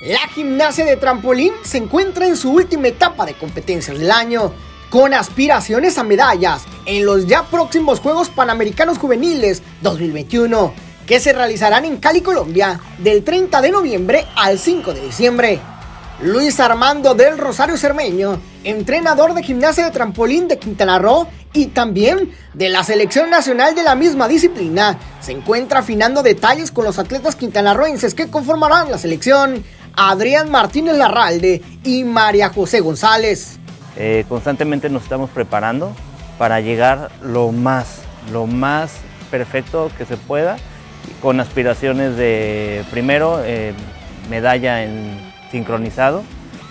La gimnasia de trampolín se encuentra en su última etapa de competencias del año, con aspiraciones a medallas en los ya próximos Juegos Panamericanos Juveniles 2021, que se realizarán en Cali, Colombia, del 30 de noviembre al 5 de diciembre. Luis Armando del Rosario Cermeño, entrenador de gimnasia de trampolín de Quintana Roo y también de la selección nacional de la misma disciplina, se encuentra afinando detalles con los atletas quintanarroenses que conformarán la selección Adrián Martínez Larralde y María José González. Eh, constantemente nos estamos preparando para llegar lo más, lo más perfecto que se pueda, con aspiraciones de, primero, eh, medalla en sincronizado.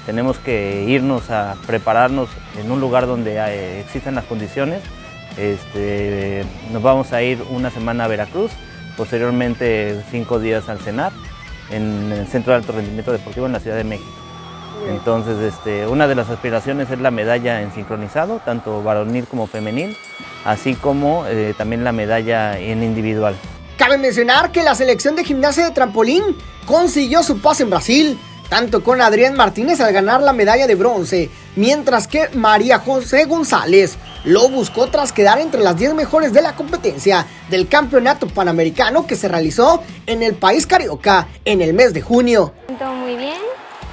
Tenemos que irnos a prepararnos en un lugar donde eh, existan las condiciones. Este, nos vamos a ir una semana a Veracruz, posteriormente cinco días al CENAR en el Centro de Alto Rendimiento Deportivo en la Ciudad de México. Entonces, este, una de las aspiraciones es la medalla en sincronizado, tanto varonil como femenil, así como eh, también la medalla en individual. Cabe mencionar que la selección de gimnasia de trampolín consiguió su pase en Brasil, tanto con Adrián Martínez al ganar la medalla de bronce, mientras que María José González lo buscó tras quedar entre las 10 mejores de la competencia del Campeonato Panamericano que se realizó en el país carioca en el mes de junio. Muy bien,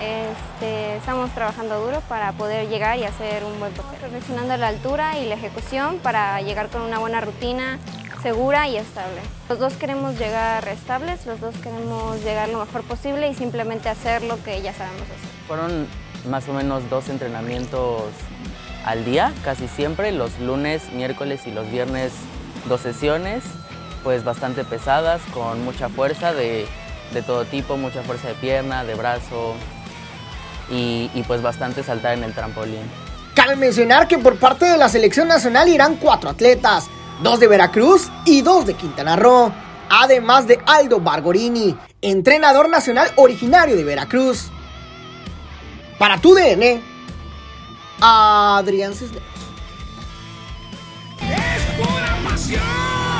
este, estamos trabajando duro para poder llegar y hacer un buen papel, reflexionando la altura y la ejecución para llegar con una buena rutina segura y estable. Los dos queremos llegar estables, los dos queremos llegar lo mejor posible y simplemente hacer lo que ya sabemos hacer. Fueron más o menos dos entrenamientos al día, casi siempre, los lunes, miércoles y los viernes dos sesiones, pues bastante pesadas, con mucha fuerza de, todo tipo, mucha fuerza de pierna, de brazo y, y pues bastante saltar en el trampolín. Cabe mencionar que por parte de la selección nacional irán cuatro atletas, dos de Veracruz y dos de Quintana Roo, además de Aldo Bargorini, entrenador nacional originario de Veracruz. Para tu DN, Adrián Cisneros. Es pura pasión.